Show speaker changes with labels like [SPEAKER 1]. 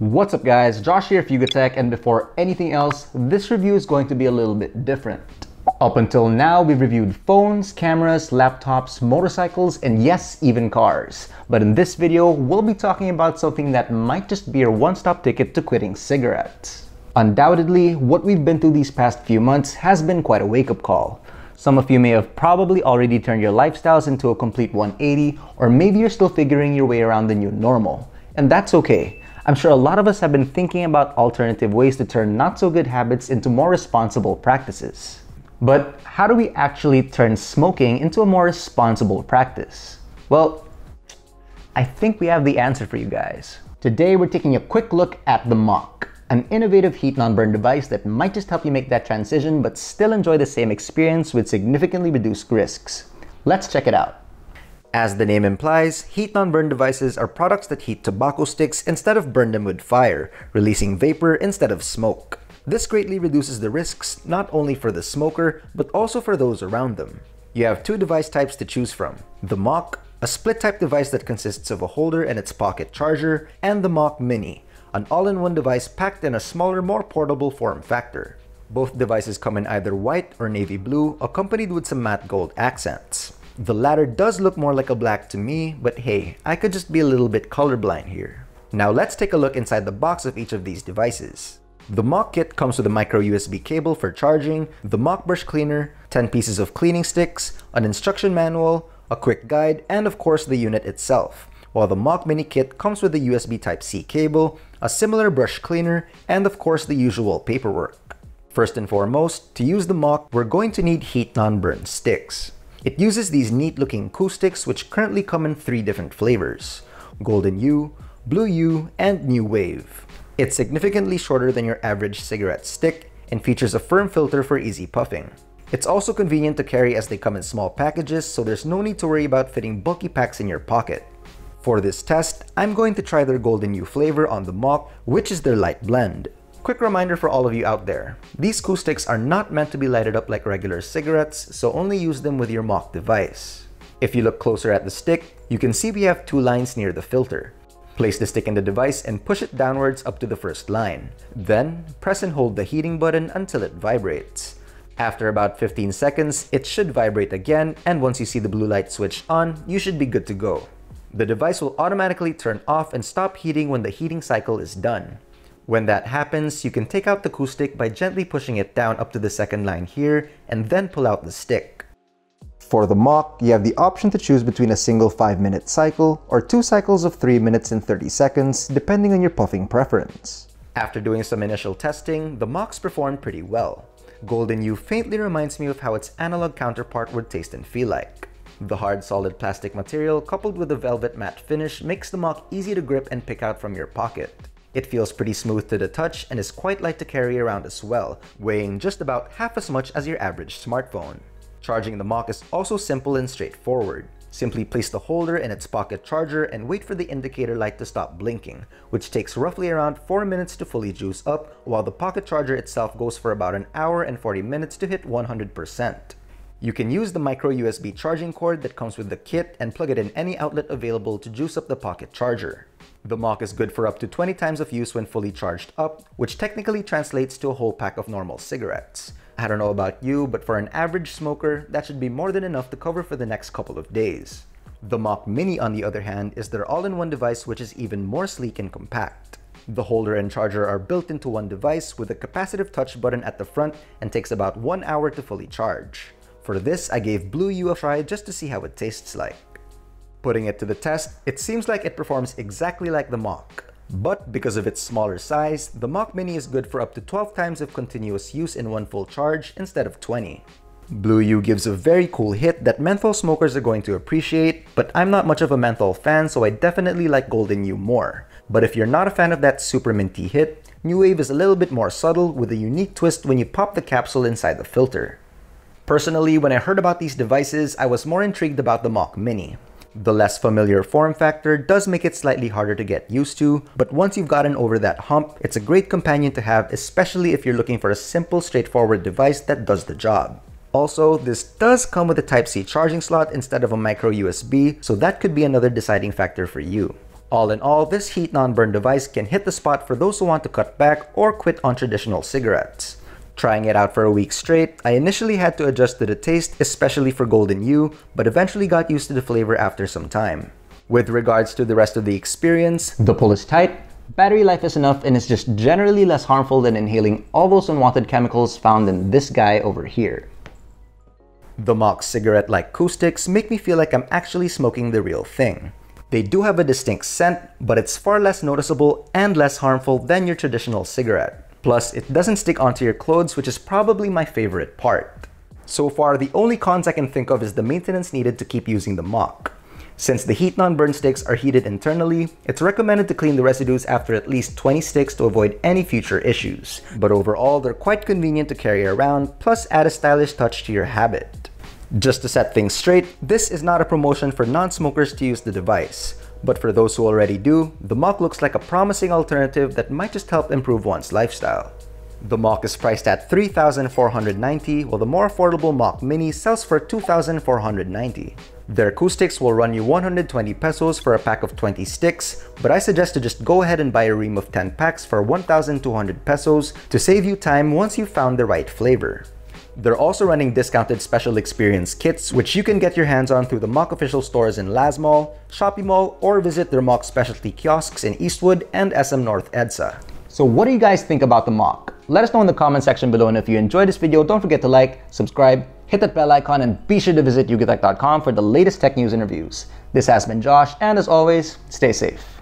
[SPEAKER 1] What's up guys, Josh here, at YugaTech, and before anything else, this review is going to be a little bit different. Up until now, we've reviewed phones, cameras, laptops, motorcycles, and yes, even cars. But in this video, we'll be talking about something that might just be your one-stop ticket to quitting cigarettes. Undoubtedly, what we've been through these past few months has been quite a wake-up call. Some of you may have probably already turned your lifestyles into a complete 180, or maybe you're still figuring your way around the new normal. And that's okay. I'm sure a lot of us have been thinking about alternative ways to turn not so good habits into more responsible practices. But how do we actually turn smoking into a more responsible practice? Well, I think we have the answer for you guys. Today we're taking a quick look at the Mok, an innovative heat non-burn device that might just help you make that transition but still enjoy the same experience with significantly reduced risks. Let's check it out. As the name implies, heat non-burn devices are products that heat tobacco sticks instead of burn them with fire, releasing vapor instead of smoke. This greatly reduces the risks not only for the smoker, but also for those around them. You have two device types to choose from. The Mok, a split-type device that consists of a holder and its pocket charger, and the Mok Mini, an all-in-one device packed in a smaller, more portable form factor. Both devices come in either white or navy blue, accompanied with some matte gold accents. The latter does look more like a black to me, but hey, I could just be a little bit colorblind here. Now let's take a look inside the box of each of these devices. The Mok kit comes with a micro USB cable for charging, the Mok brush cleaner, 10 pieces of cleaning sticks, an instruction manual, a quick guide, and of course the unit itself. While the Mok Mini kit comes with a USB Type-C cable, a similar brush cleaner, and of course the usual paperwork. First and foremost, to use the Mok, we're going to need heat non-burn sticks. It uses these neat looking sticks which currently come in three different flavors, Golden U, Blue U, and New Wave. It's significantly shorter than your average cigarette stick and features a firm filter for easy puffing. It's also convenient to carry as they come in small packages so there's no need to worry about fitting bulky packs in your pocket. For this test, I'm going to try their Golden U flavor on the Mok, which is their light blend. Quick reminder for all of you out there, these Coo sticks are not meant to be lighted up like regular cigarettes, so only use them with your Mok device. If you look closer at the stick, you can see we have two lines near the filter. Place the stick in the device and push it downwards up to the first line. Then, press and hold the heating button until it vibrates. After about 15 seconds, it should vibrate again and once you see the blue light switch on, you should be good to go. The device will automatically turn off and stop heating when the heating cycle is done. When that happens, you can take out the Coo stick by gently pushing it down up to the second line here and then pull out the stick. For the Mok, you have the option to choose between a single 5-minute cycle or two cycles of 3 minutes and 30 seconds depending on your puffing preference. After doing some initial testing, the Moks performed pretty well. Golden U faintly reminds me of how its analog counterpart would taste and feel like. The hard solid plastic material coupled with the velvet matte finish makes the Mok easy to grip and pick out from your pocket. It feels pretty smooth to the touch and is quite light to carry around as well, weighing just about half as much as your average smartphone. Charging the Mok is also simple and straightforward. Simply place the holder in its pocket charger and wait for the indicator light to stop blinking, which takes roughly around 4 minutes to fully juice up, while the pocket charger itself goes for about an hour and 40 minutes to hit 100%. You can use the micro USB charging cord that comes with the kit and plug it in any outlet available to juice up the pocket charger. The Mok is good for up to 20 times of use when fully charged up, which technically translates to a whole pack of normal cigarettes. I don't know about you, but for an average smoker, that should be more than enough to cover for the next couple of days. The Mok Mini, on the other hand, is their all-in-one device which is even more sleek and compact. The holder and charger are built into one device with a capacitive touch button at the front and takes about one hour to fully charge. For this, I gave Blue U a try just to see how it tastes like. Putting it to the test, it seems like it performs exactly like the Mok. But because of its smaller size, the Mok Mini is good for up to 12 times of continuous use in one full charge instead of 20. Blue U gives a very cool hit that menthol smokers are going to appreciate, but I'm not much of a menthol fan so I definitely like Golden U more. But if you're not a fan of that super minty hit, New Wave is a little bit more subtle with a unique twist when you pop the capsule inside the filter. Personally, when I heard about these devices, I was more intrigued about the Mok Mini. The less familiar form factor does make it slightly harder to get used to, but once you've gotten over that hump, it's a great companion to have, especially if you're looking for a simple, straightforward device that does the job. Also, this does come with a Type-C charging slot instead of a micro USB, so that could be another deciding factor for you. All in all, this heat non-burn device can hit the spot for those who want to cut back or quit on traditional cigarettes. Trying it out for a week straight, I initially had to adjust to the taste, especially for Golden U, but eventually got used to the flavor after some time. With regards to the rest of the experience, the pull is tight, battery life is enough, and it's just generally less harmful than inhaling all those unwanted chemicals found in this guy over here. The Mok cigarette-like Coo sticks make me feel like I'm actually smoking the real thing. They do have a distinct scent, but it's far less noticeable and less harmful than your traditional cigarette. Plus, it doesn't stick onto your clothes, which is probably my favorite part. So far, the only cons I can think of is the maintenance needed to keep using the Mok. Since the heat non-burn sticks are heated internally, it's recommended to clean the residues after at least 20 sticks to avoid any future issues. But overall, they're quite convenient to carry around, plus add a stylish touch to your habit. Just to set things straight, this is not a promotion for non-smokers to use the device. But for those who already do, the Mok looks like a promising alternative that might just help improve one's lifestyle. The Mok is priced at 3,490 while the more affordable Mok Mini sells for 2,490. Their Coo sticks will run you 120 pesos for a pack of 20 sticks, but I suggest to just go ahead and buy a ream of 10 packs for 1,200 pesos to save you time once you've found the right flavor. They're also running discounted special experience kits, which you can get your hands on through the Mok official stores in Lazmall, Shopee Mall, or visit their Mok specialty kiosks in Eastwood and SM North EDSA. So what do you guys think about the Mok? Let us know in the comment section below and if you enjoyed this video, don't forget to like, subscribe, hit that bell icon, and be sure to visit yugatech.com for the latest tech news and reviews. This has been Josh, and as always, stay safe.